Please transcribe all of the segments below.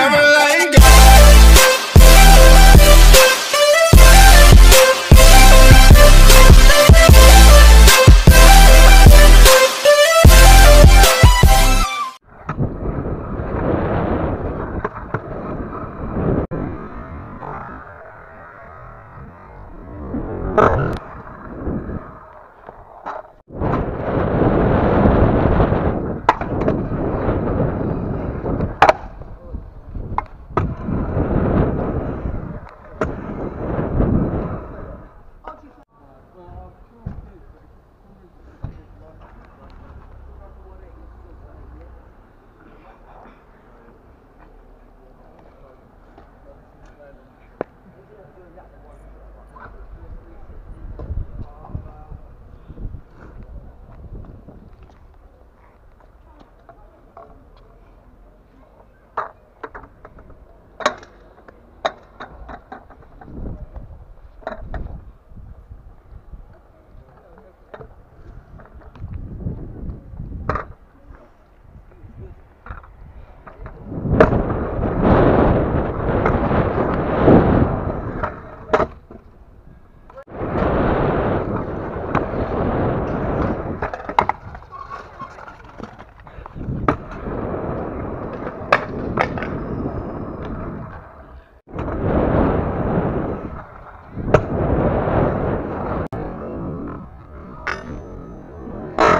never letting go.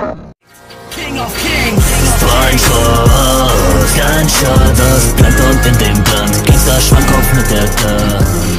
Punch Gunshots, Blank und in dem Brand Gangster Schwankkopf mit der Gun